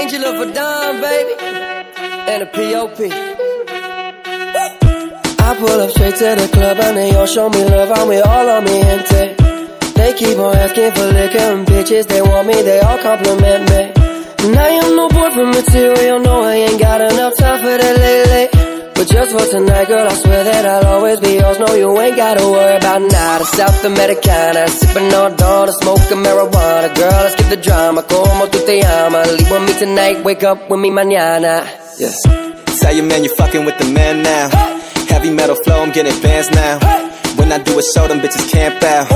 Angela a Don, baby, and a POP. I pull up straight to the club and they all show me love, I'm with all of me gente. They keep on asking for liquor and bitches, they want me, they all compliment me. And I am no boyfriend material, no, I ain't got enough time for that. But just for tonight, girl, I swear that I'll always be yours. No, you ain't gotta worry about nada. South Americana, sipping on dawn, smoking marijuana. Girl, let's get the drama. Como tu te llamas? Leave with me tonight, wake up with me mañana. Yeah. Tell your man you're fucking with the man now. Heavy metal flow, I'm getting fans now. When I do a show, them bitches camp out.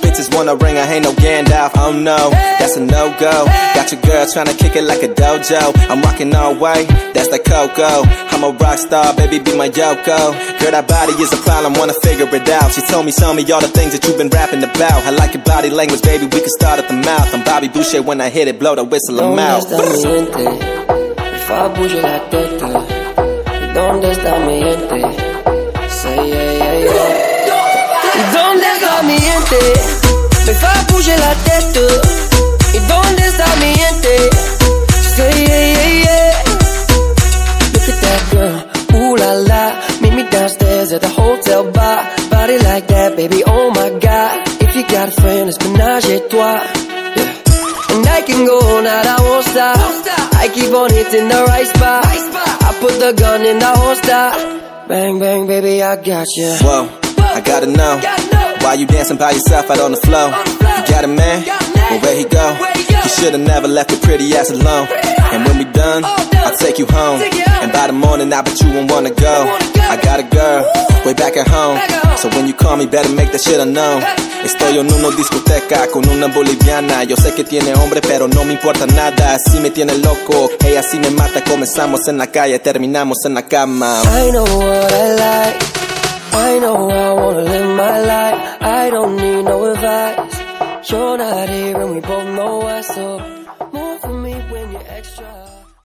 Bitches wanna ring, I ain't no Gandalf. Oh no, that's a no go. Got your girl tryna kick it like a dojo. I'm rocking all white, that's the Coco. I'm a rock star, baby, be my Yoko. Girl, that body is a problem, wanna figure it out. She told me, show me all the things that you've been rapping about. I like your body language, baby, we can start at the mouth. I'm Bobby Boucher when I hit it, blow the whistle, I'm out. If I bouge la tête, ¿dónde está mi gente? Say yeah, yeah, yeah. ¿Y dónde está mi gente? Me fa bouger la tête. Oh my god. If you got a friend, it's menage a trois. Yeah. And I can go all night, I won't stop. I keep on hitting the right spot. I put the gun in the holster. Bang, bang, baby, I got you. Whoa, I gotta know. Why you dancing by yourself out on the floor? You got a man? Well, where he go? He should've never left your pretty ass alone. And when we done, I'll take you home. And by the morning, I bet you won't wanna go. I got a girl, way back at home. So when you call me, better make that shit unknown. Estoy en una discoteca con una boliviana. Yo sé que tiene hombre, pero no me importa nada. Así me tiene loco, ella sí me mata. Comenzamos en la calle, terminamos en la cama. I know what I like. I know I wanna live my life. I don't need no advice. You're not here and we both know why. So move for me when you're extra.